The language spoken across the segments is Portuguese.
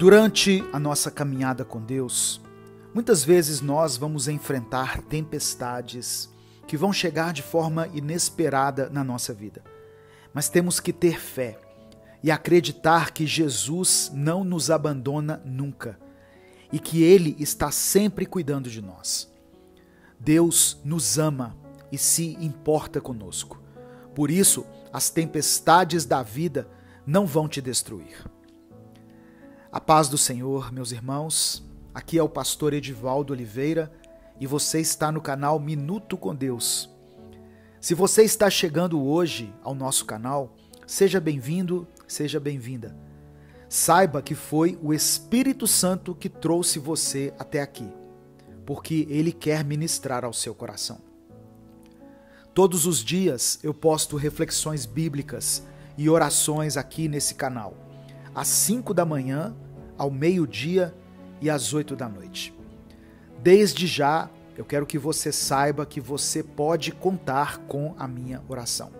Durante a nossa caminhada com Deus, muitas vezes nós vamos enfrentar tempestades que vão chegar de forma inesperada na nossa vida. Mas temos que ter fé e acreditar que Jesus não nos abandona nunca e que Ele está sempre cuidando de nós. Deus nos ama e se importa conosco. Por isso, as tempestades da vida não vão te destruir. A paz do Senhor, meus irmãos. Aqui é o pastor Edivaldo Oliveira e você está no canal Minuto com Deus. Se você está chegando hoje ao nosso canal, seja bem-vindo, seja bem-vinda. Saiba que foi o Espírito Santo que trouxe você até aqui, porque ele quer ministrar ao seu coração. Todos os dias eu posto reflexões bíblicas e orações aqui nesse canal às 5 da manhã, ao meio-dia e às 8 da noite. Desde já, eu quero que você saiba que você pode contar com a minha oração.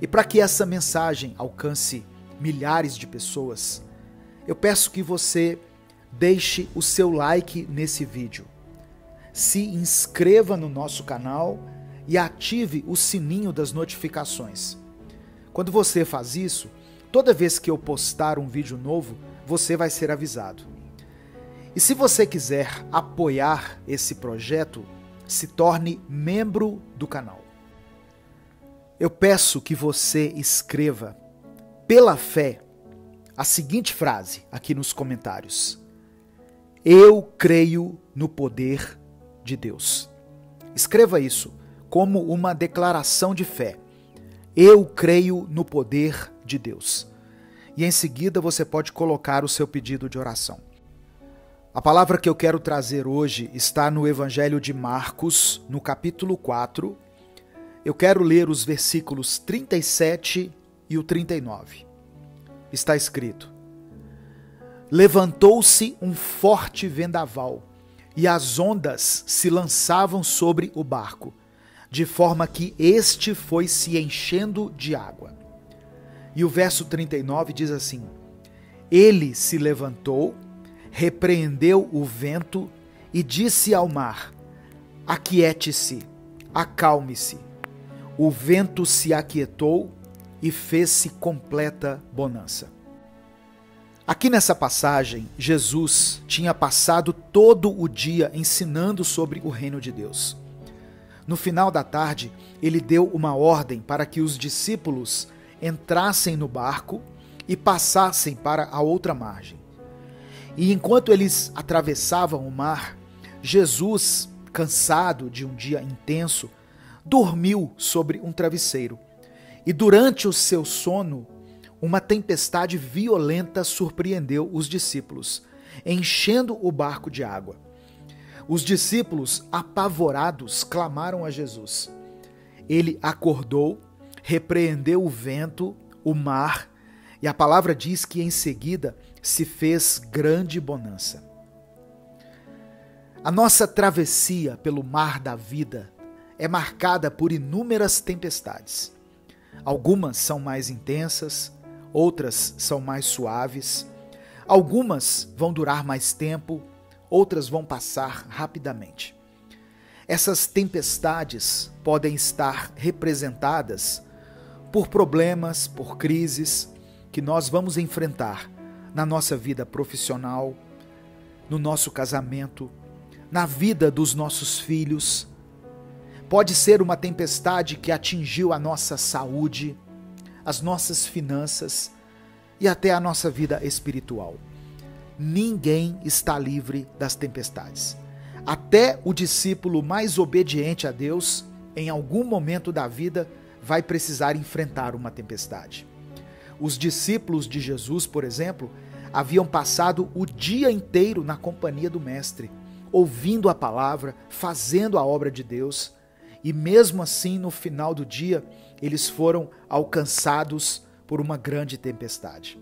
E para que essa mensagem alcance milhares de pessoas, eu peço que você deixe o seu like nesse vídeo. Se inscreva no nosso canal e ative o sininho das notificações. Quando você faz isso, Toda vez que eu postar um vídeo novo, você vai ser avisado. E se você quiser apoiar esse projeto, se torne membro do canal. Eu peço que você escreva, pela fé, a seguinte frase aqui nos comentários: Eu creio no poder de Deus. Escreva isso como uma declaração de fé. Eu creio no poder de Deus. E em seguida você pode colocar o seu pedido de oração. A palavra que eu quero trazer hoje está no Evangelho de Marcos, no capítulo 4. Eu quero ler os versículos 37 e o 39. Está escrito: Levantou-se um forte vendaval, e as ondas se lançavam sobre o barco, de forma que este foi se enchendo de água. E o verso 39 diz assim: Ele se levantou, repreendeu o vento e disse ao mar: Aquiete-se, acalme-se. O vento se aquietou e fez-se completa bonança. Aqui nessa passagem, Jesus tinha passado todo o dia ensinando sobre o reino de Deus. No final da tarde, ele deu uma ordem para que os discípulos entrassem no barco e passassem para a outra margem. E enquanto eles atravessavam o mar, Jesus, cansado de um dia intenso, dormiu sobre um travesseiro. E durante o seu sono, uma tempestade violenta surpreendeu os discípulos, enchendo o barco de água. Os discípulos, apavorados, clamaram a Jesus. Ele acordou repreendeu o vento, o mar, e a palavra diz que em seguida se fez grande bonança. A nossa travessia pelo mar da vida é marcada por inúmeras tempestades. Algumas são mais intensas, outras são mais suaves, algumas vão durar mais tempo, outras vão passar rapidamente. Essas tempestades podem estar representadas por problemas, por crises que nós vamos enfrentar na nossa vida profissional, no nosso casamento, na vida dos nossos filhos. Pode ser uma tempestade que atingiu a nossa saúde, as nossas finanças e até a nossa vida espiritual. Ninguém está livre das tempestades. Até o discípulo mais obediente a Deus, em algum momento da vida, vai precisar enfrentar uma tempestade. Os discípulos de Jesus, por exemplo, haviam passado o dia inteiro na companhia do Mestre, ouvindo a palavra, fazendo a obra de Deus, e mesmo assim, no final do dia, eles foram alcançados por uma grande tempestade.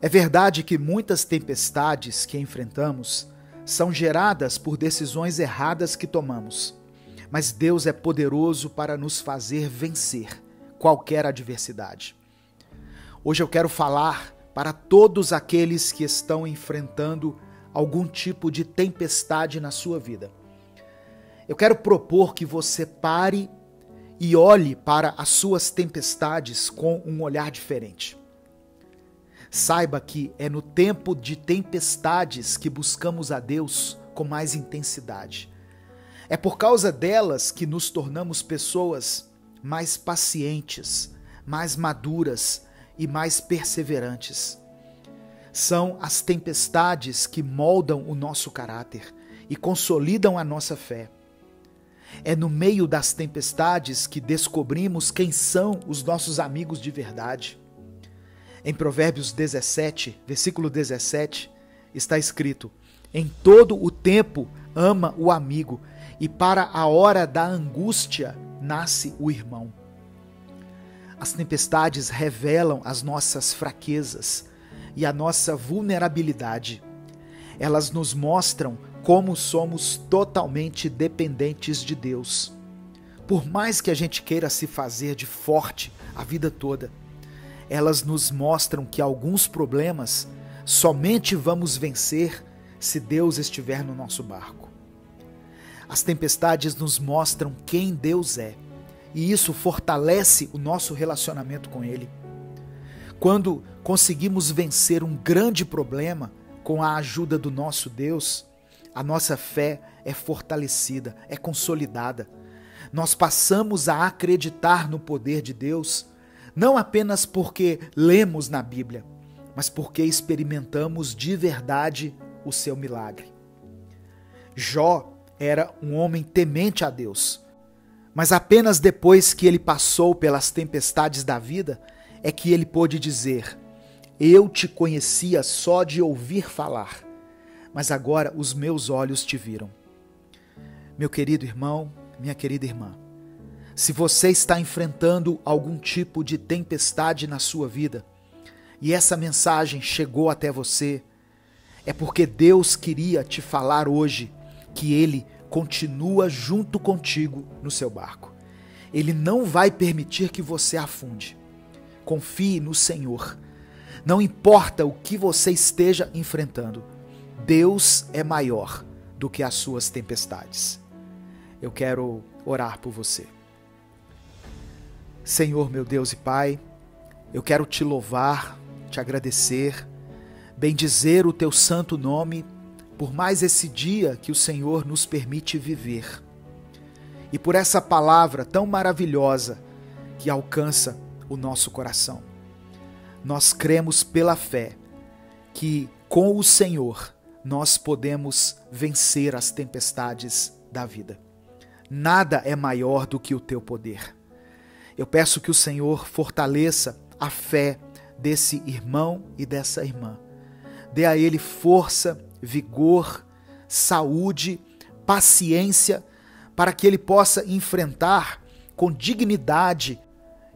É verdade que muitas tempestades que enfrentamos são geradas por decisões erradas que tomamos mas Deus é poderoso para nos fazer vencer qualquer adversidade. Hoje eu quero falar para todos aqueles que estão enfrentando algum tipo de tempestade na sua vida. Eu quero propor que você pare e olhe para as suas tempestades com um olhar diferente. Saiba que é no tempo de tempestades que buscamos a Deus com mais intensidade. É por causa delas que nos tornamos pessoas mais pacientes, mais maduras e mais perseverantes. São as tempestades que moldam o nosso caráter e consolidam a nossa fé. É no meio das tempestades que descobrimos quem são os nossos amigos de verdade. Em Provérbios 17, versículo 17, está escrito: Em todo o tempo ama o amigo, e para a hora da angústia nasce o irmão. As tempestades revelam as nossas fraquezas e a nossa vulnerabilidade. Elas nos mostram como somos totalmente dependentes de Deus. Por mais que a gente queira se fazer de forte a vida toda, elas nos mostram que alguns problemas somente vamos vencer se Deus estiver no nosso barco. As tempestades nos mostram quem Deus é e isso fortalece o nosso relacionamento com Ele. Quando conseguimos vencer um grande problema com a ajuda do nosso Deus, a nossa fé é fortalecida, é consolidada. Nós passamos a acreditar no poder de Deus, não apenas porque lemos na Bíblia, mas porque experimentamos de verdade o seu milagre. Jó era um homem temente a Deus mas apenas depois que ele passou pelas tempestades da vida é que ele pôde dizer: Eu te conhecia só de ouvir falar, mas agora os meus olhos te viram. Meu querido irmão, minha querida irmã, se você está enfrentando algum tipo de tempestade na sua vida e essa mensagem chegou até você, é porque Deus queria te falar hoje que Ele continua junto contigo no seu barco. Ele não vai permitir que você afunde. Confie no Senhor. Não importa o que você esteja enfrentando, Deus é maior do que as suas tempestades. Eu quero orar por você. Senhor, meu Deus e Pai, eu quero te louvar, te agradecer, bendizer o teu santo nome por mais esse dia que o Senhor nos permite viver. E por essa palavra tão maravilhosa que alcança o nosso coração. Nós cremos pela fé que com o Senhor nós podemos vencer as tempestades da vida. Nada é maior do que o teu poder. Eu peço que o Senhor fortaleça a fé desse irmão e dessa irmã. Dê a ele força vigor, saúde, paciência, para que ele possa enfrentar com dignidade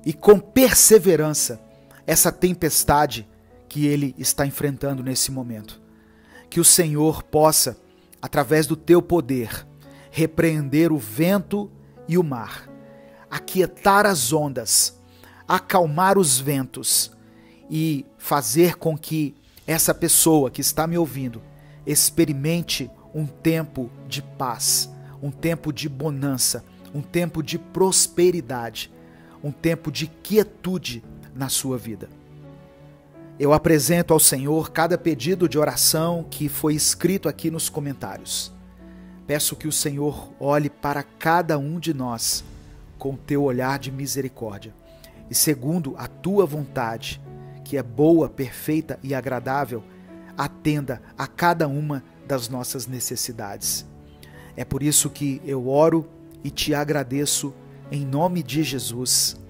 e com perseverança essa tempestade que ele está enfrentando nesse momento. Que o Senhor possa, através do teu poder, repreender o vento e o mar, aquietar as ondas, acalmar os ventos e fazer com que essa pessoa que está me ouvindo experimente um tempo de paz, um tempo de bonança, um tempo de prosperidade, um tempo de quietude na sua vida. Eu apresento ao Senhor cada pedido de oração que foi escrito aqui nos comentários. Peço que o Senhor olhe para cada um de nós com o teu olhar de misericórdia e segundo a tua vontade, que é boa, perfeita e agradável, atenda a cada uma das nossas necessidades. É por isso que eu oro e te agradeço em nome de Jesus.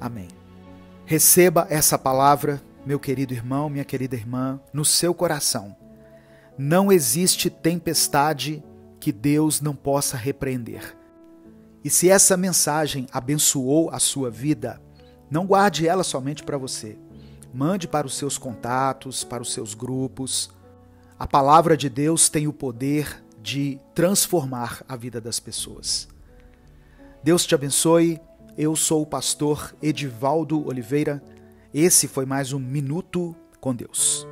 Amém. Receba essa palavra, meu querido irmão, minha querida irmã, no seu coração. Não existe tempestade que Deus não possa repreender. E se essa mensagem abençoou a sua vida, não guarde ela somente para você Mande para os seus contatos, para os seus grupos. A palavra de Deus tem o poder de transformar a vida das pessoas. Deus te abençoe. Eu sou o pastor Edivaldo Oliveira. Esse foi mais um Minuto com Deus.